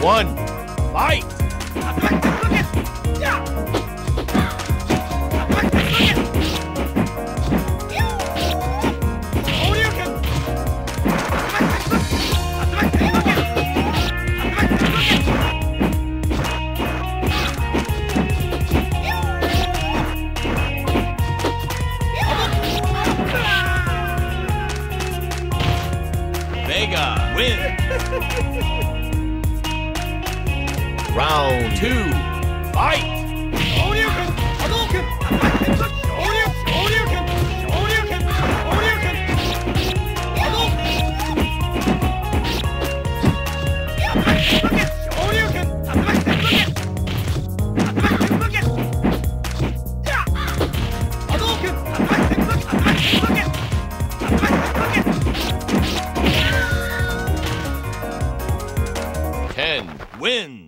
One. Fight! Vega win. Round two. Fight! Wins.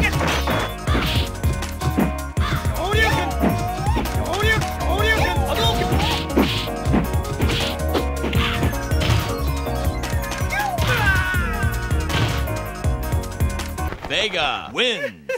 Vega wins.